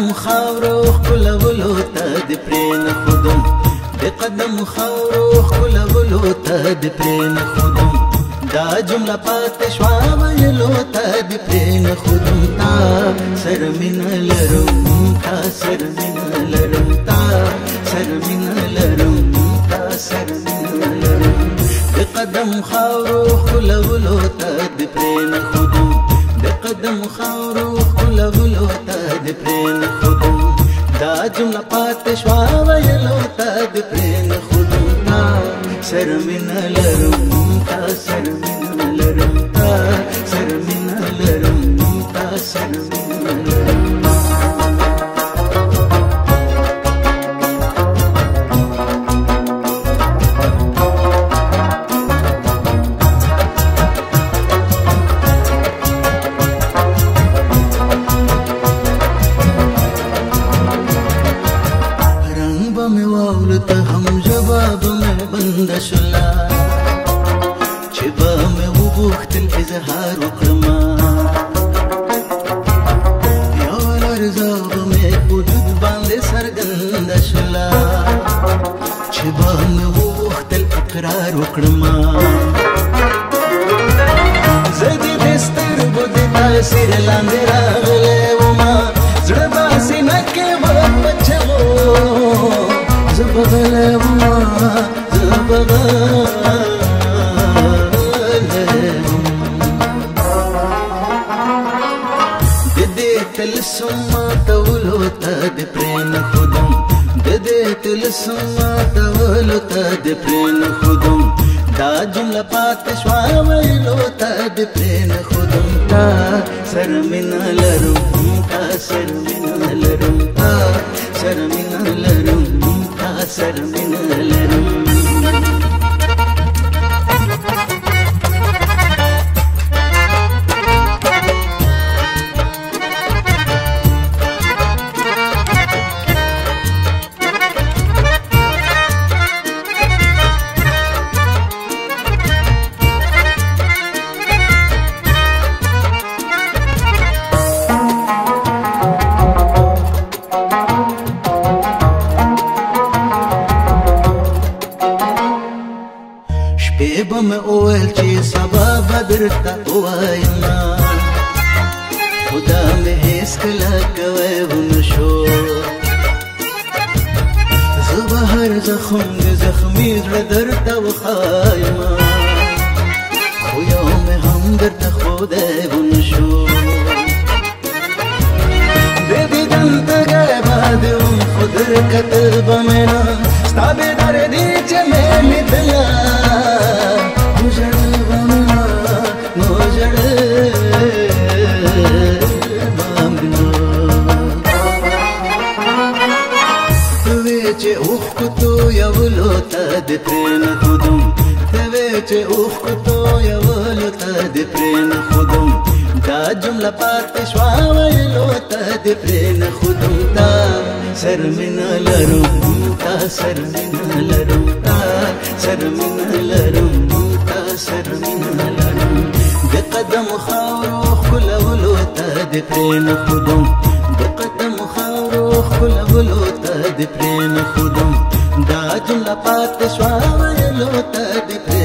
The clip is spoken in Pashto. قدم خاورو خپلولو ته د پرې نه خودم د قدم خاورو خپلولو ته د پرې نه خودم دا جمله پات شوا ویلو ته د پرې نه خودم تا سر مین لرم تا سر مین لرم تا سر مین لرم تا سر مین لرم د قدم خاورو خپلولو ته د پرې نه خودم قدم خاورو خپل غلو ته د پرین خودو دا جمله پات شوا ویلو ته د پرین خودو نا شرم نه لرم ضباب ما بندش شبامة وبوخت الإزهار وقرما يا رزاب ما بدود باند سرقندش لا شبامة وبوخت الأقرار وقرما زدي بستر بدي تاثير لاندي راغلي وما زرباسي نكي وقبتشغو زبغلي وما تلسم ما تولو ته د پرېن خودم د دې تلسم ما تولو ته د پرېن خودم دا جمله پات شوا ویلو ته د پرېن خودم تا سر من لرم تا سر من لرم تا سر من لرم تا سر بيبم اول شي صباب برتا وينا قدام هيسك لك ويبم شو زبهر زخم زخمي زردرتا وخايما ويوم هم درتا خودي بنشو بيبي دمت غيبا دوم خدر كتب منا ستابي دردي جمالي دلال د پرین خودم ته چې اوخ کو تو یو لته د پرین خودم دا جمله پات شوا ویلو ته د پرین خودم دا سر من لرم تا سر من لرم تا سر من لرم تا سر من لرم د قدم خاورو خلولو ته د پرین خودم د قدم خاورو خلولو ته د پرین خودم swara yelo tad phe